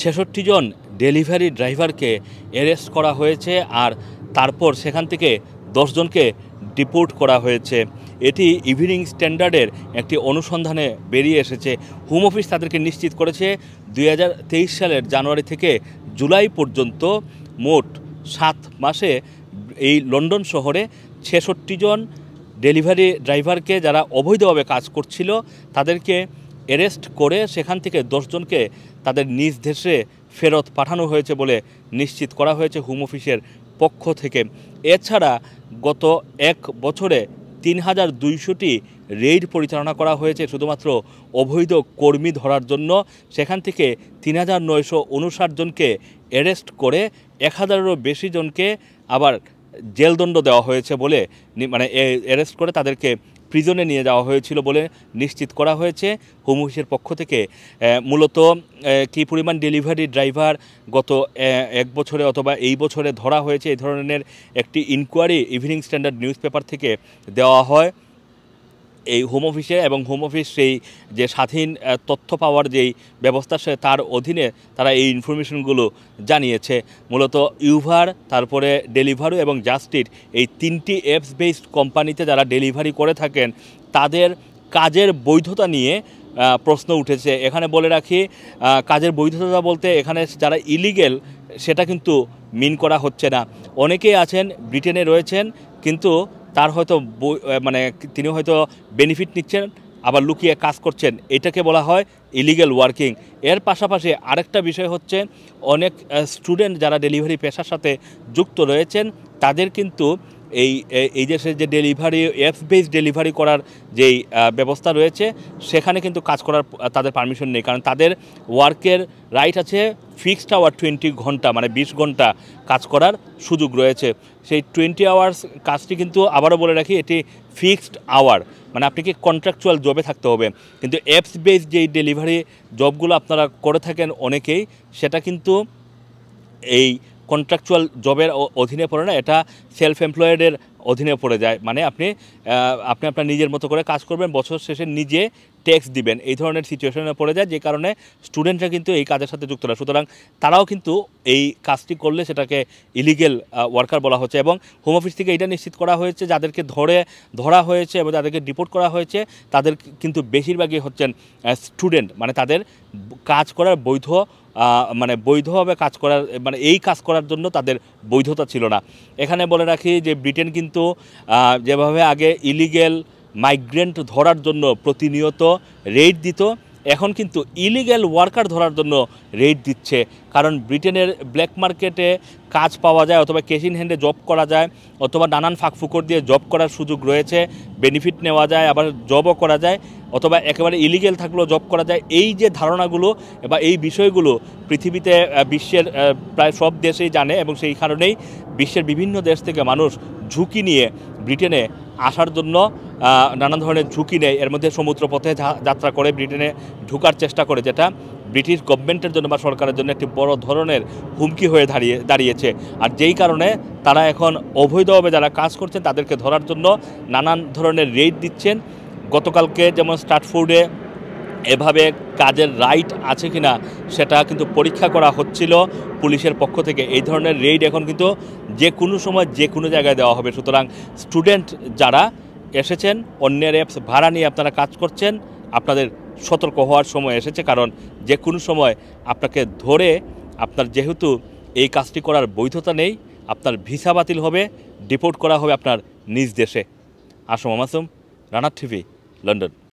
ছেষট্টি জন ডেলিভারি ড্রাইভারকে অ্যারেস্ট করা হয়েছে আর তারপর সেখান থেকে দশজনকে ডিপোর্ট করা হয়েছে। এটি ইভিনিং স্ট্যান্ডার্ডের একটি অনুসন্ধানে বেরিয়ে এসেছে। হোম অফিস তাদেরকে নিশ্চিত করেছে দু হাজার তেইশ সালের জানুয়ারি থেকে জুলাই পর্যন্ত মোট সাত মাসে এই লন্ডন শহরে ছেষট্টি জন ডেলিভারি ড্রাইভারকে যারা অবৈধভাবে কাজ করছিল, তাদেরকে অ্যারেস্ট করে সেখান থেকে দশজনকে তাদের নিজ দেশে ফেরত পাঠানো হয়েছে বলে নিশ্চিত করা হয়েছে হোম অফিসের পক্ষ থেকে। এছাড়া গত এক বছরে তিন হাজার দুইশোটি রেইড পরিচালনা করা হয়েছে শুধুমাত্র অবৈধ কর্মী ধরার জন্য। সেখান থেকে তিন হাজার নয়শো উনষাট জনকে অ্যারেস্ট করে এক হাজারেরও বেশি জনকে আবার জেলদণ্ড দেওয়া হয়েছে বলে মানে অ্যারেস্ট করে তাদেরকে প্রিজনে নিয়ে যাওয়া হয়েছিল বলে নিশ্চিত করা হয়েছে। হোম অফিসের পক্ষ থেকে মূলত কি পরিমাণ ডেলিভারি ড্রাইভার গত এক বছরে অথবা এই বছরে ধরা হয়েছে এই ধরনের একটি inquiry Evening Standard newspaper থেকে দেওয়া হয়। এই হোম অফিসে এবং হোম অফিস সেই যে স্বাধীন তথ্য পাওয়ার যেই ব্যবস্থা সে তার অধীনে তারা এই ইনফরমেশনগুলো জানিয়েছে। মূলত ইউভার তারপরে ডেলিভারু এবং জাস্টিট এই তিনটি অ্যাপস বেসড কোম্পানিতে যারা ডেলিভারি করে থাকেন, তাদের কাজের বৈধতা নিয়ে প্রশ্ন উঠেছে। এখানে বলে রাখি কাজের বৈধতা বলতে এখানে যারা ইলিগেল সেটা কিন্তু মিন করা হচ্ছে না। অনেকেই আছেন ব্রিটেনে রয়েছেন, কিন্তু তার হয়তো মানে তিনি হয়তো বেনিফিট নিচ্ছেন, আবার লুকিয়ে কাজ করছেন। এটাকে বলা হয় ইলিগেল ওয়ার্কিং এর পাশাপাশি আরেকটা বিষয় হচ্ছে, অনেক স্টুডেন্ট যারা ডেলিভারি পেশার সাথে যুক্ত রয়েছেন, তাদের কিন্তু এই এই- দেশের যে ডেলিভারি অ্যাপস বেস ডেলিভারি করার যেই ব্যবস্থা রয়েছে, সেখানে কিন্তু কাজ করার, তাদের পারমিশন নেই। কারণ তাদের ওয়ার্কের রাইট আছে ফিক্সড আওয়ার টোয়েন্টি ঘণ্টা মানে বিশ ঘণ্টা কাজ করার সুযোগ রয়েছে। সেই টোয়েন্টি আওয়ার্স কাজটি কিন্তু আবারও বলে রাখি, এটি ফিক্সড আওয়ার মানে আপনাকে কন্ট্রাকচুয়াল জবে থাকতে হবে। কিন্তু অ্যাপস বেস যেই ডেলিভারি জবগুলো আপনারা করে থাকেন অনেকেই, সেটা কিন্তু এই কন্ট্রাকচুয়াল জবের অধীনে পড়ে না এটা সেলফ এমপ্লয়েডের অধীনে পড়ে যায়। মানে আপনি আপনি আপনার নিজের মতো করে কাজ করবেন, বছর শেষে নিজে ট্যাক্স দিবেন। এই ধরনের সিচুয়েশনে পড়ে যায়, যে কারণে স্টুডেন্টরা কিন্তু এই কাজের সাথে যুক্ত না। সুতরাং তারাও কিন্তু এই কাজটি করলে সেটাকে ইলিগেল ওয়ার্কার বলা হচ্ছে এবং হোম অফিস থেকে এটা নিশ্চিত করা হয়েছে, যাদেরকে ধরে, ধরা হয়েছে এবং যাদেরকে ডিপোর্ট করা হয়েছে, তাদের কিন্তু বেশিরভাগই হচ্ছেন স্টুডেন্ট মানে তাদের কাজ করার বৈধ মানে বৈধভাবে কাজ করার মানে এই কাজ করার জন্য তাদের বৈধতা ছিল না। এখানে বলে রাখি যে ব্রিটেন কিন্তু আহ, যেভাবে আগে ইলিগেল মাইগ্রেন্ট ধরার জন্য প্রতিনিয়ত রেড দিত এখন কিন্তু ইলিগ্যাল ওয়ার্কার ধরার জন্য রেড দিচ্ছে। কারণ ব্রিটেনের ব্ল্যাক মার্কেটে কাজ পাওয়া যায় অথবা ক্যাশ ইন হ্যান্ডে জব করা যায়, অথবা নানান ফাঁকফুকর দিয়ে জব করার সুযোগ রয়েছে বেনিফিট নেওয়া যায়, আবার জবও করা যায়, অথবা একেবারে ইলিগেল থাকলেও জব করা যায়। এই যে ধারণাগুলো বা এই বিষয়গুলো পৃথিবীতে বিশ্বের প্রায় সব দেশেই জানে এবং সেই কারণেই বিশ্বের বিভিন্ন দেশ থেকে মানুষ ঝুঁকি নিয়ে ব্রিটেনে আসার জন্য নানান ধরনের ঝুঁকি নেয়। এর মধ্যে সমুদ্রপথে যাত্রা করে ব্রিটেনে ঢুকার চেষ্টা করে, যেটা ব্রিটিশ গভর্নমেন্টের জন্য বা সরকারের জন্য একটি বড় ধরনের হুমকি হয়ে দাঁড়িয়ে, দাঁড়িয়েছে। আর যেই কারণে তারা এখন অবৈধভাবে যারা কাজ করছেন, তাদেরকে ধরার জন্য নানান ধরনের রেড দিচ্ছেন। গতকালকে যেমন স্টার্টফুডে এভাবে কাজের রাইট আছে কিনা, সেটা কিন্তু পরীক্ষা করা হচ্ছিল পুলিশের পক্ষ থেকে। এই ধরনের রেইড এখন কিন্তু যে কোনো সময় যে কোনো জায়গায় দেওয়া হবে। সুতরাং স্টুডেন্ট যারা এসেছেন, অন্যের অ্যাপস ভাড়া নিয়ে আপনারা কাজ করছেন, আপনাদের সতর্ক হওয়ার সময় এসেছে কারণ যে কোনো সময় আপনাকে ধরে আপনার যেহেতু এই কাজটি করার বৈধতা নেই, আপনার ভিসা বাতিল হবে ডিপোর্ট করা হবে আপনার নিজ দেশে। আসম মাসুম রানার টিভি, লন্ডন।